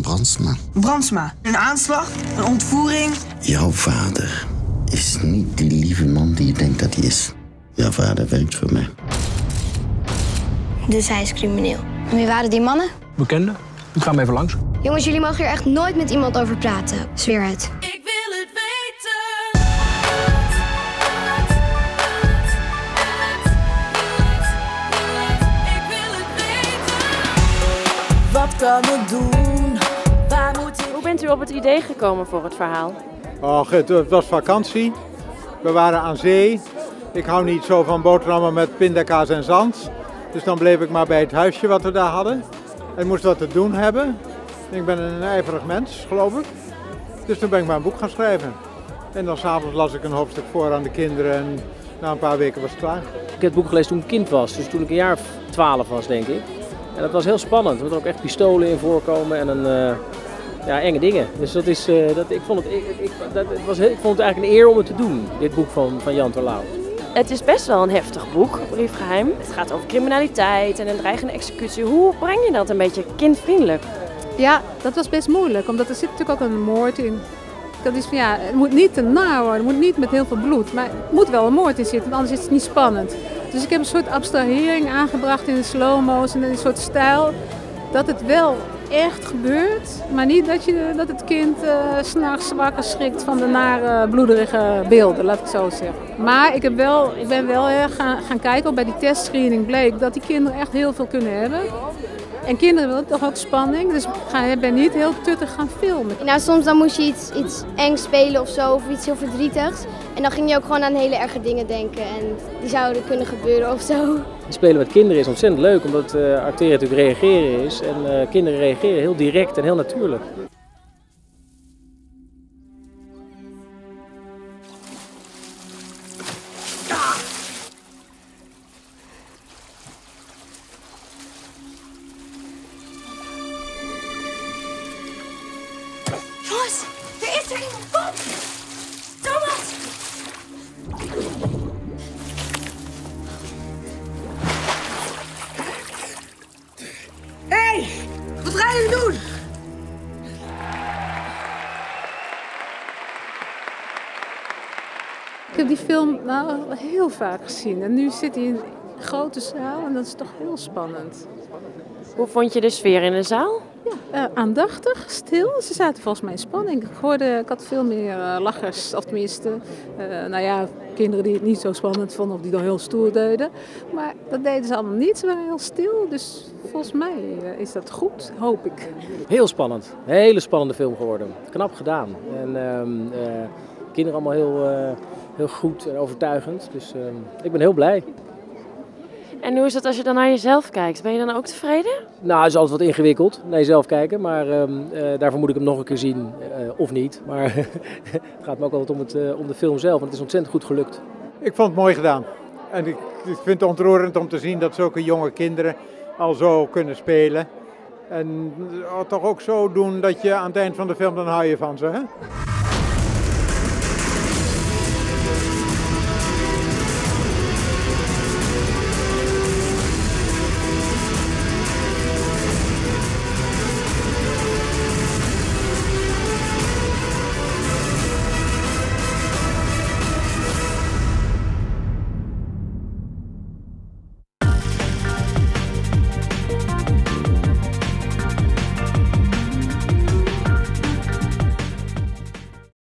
Brandsma. Brandsma, een aanslag, een ontvoering. Jouw vader is niet die lieve man die je denkt dat hij is. Jouw vader werkt voor mij. Dus hij is crimineel. En wie waren die mannen? Bekende. Ik ga hem even langs. Jongens, jullie mogen hier echt nooit met iemand over praten. Zweer het. Ik wil het weten. Ik wil het weten. Wat kan ik doen? Hoe bent u op het idee gekomen voor het verhaal? Och, het, was vakantie. We waren aan zee. Ik hou niet zo van boterhammen met pindakaas en zand. Dus dan bleef ik maar bij het huisje wat we daar hadden. En moest wat te doen hebben. Ik ben een ijverig mens, geloof ik. Dus toen ben ik maar een boek gaan schrijven. En dan s'avonds las ik een hoofdstuk voor aan de kinderen en na een paar weken was het klaar. Ik heb het boek gelezen toen ik kind was, dus toen ik een jaar of twaalf was, denk ik. En dat was heel spannend, omdat er ook echt pistolen in voorkomen en een, eh, ja, enge dingen. Dus dat is, eh, dat, ik, vond het, ik, ik, dat, het was, ik vond het eigenlijk een eer om het te doen, dit boek van, van Jan Terlouw. Het is best wel een heftig boek, Briefgeheim. Het gaat over criminaliteit en een dreigende executie. Hoe breng je dat een beetje kindvriendelijk? Ja, dat was best moeilijk, omdat er zit natuurlijk ook een moord in. Dat is van ja, het moet niet te naar worden, het moet niet met heel veel bloed, maar er moet wel een moord in zitten, want anders is het niet spannend. Dus ik heb een soort abstrahering aangebracht in de slow-mo's en in een soort stijl, dat het wel echt gebeurt, maar niet dat, je, dat het kind s s'nachts wakker schrikt van de nare, bloederige beelden, laat ik zo zeggen. Maar ik, heb wel, ik ben wel erg gaan, gaan kijken, ook bij die testscreening bleek dat die kinderen echt heel veel kunnen hebben. En kinderen willen toch ook spanning, dus ik ben niet heel tuttig gaan filmen. Nou, soms dan moest je iets, iets engs spelen of zo, of iets heel verdrietigs. En dan ging je ook gewoon aan hele erge dingen denken. En die zouden kunnen gebeuren of zo. Spelen met kinderen is ontzettend leuk, omdat eh, acteren natuurlijk reageren is. En eh, kinderen reageren heel direct en heel natuurlijk. Jongens, er is er iemand. Wat gaan jullie doen? Ik heb die film nou heel vaak gezien en nu zit hij in een grote zaal en dat is toch heel spannend. Hoe vond je de sfeer in de zaal? Eh, aandachtig, stil. Ze zaten volgens mij in spanning. Ik hoorde, ik had veel meer eh, lachers, of tenminste, eh, nou ja, kinderen die het niet zo spannend vonden of die dan heel stoer deden. Maar dat deden ze allemaal niet. Ze waren heel stil, dus volgens mij is dat goed, hoop ik. Heel spannend. Hele spannende film geworden. Knap gedaan. En ehm, eh, kinderen allemaal heel, heel goed en overtuigend. Dus ehm, ik ben heel blij. En hoe is het als je dan naar jezelf kijkt? Ben je dan ook tevreden? Nou, het is altijd wat ingewikkeld naar jezelf kijken. Maar ehm, eh, daarvoor moet ik hem nog een keer zien. eh, of niet. Maar het gaat me ook altijd om, het, eh, om de film zelf. Want het is ontzettend goed gelukt. Ik vond het mooi gedaan. En ik, ik vind het ontroerend om te zien dat zulke jonge kinderen al zo kunnen spelen. En toch ook zo doen dat je aan het eind van de film, dan hou je van ze. Hè?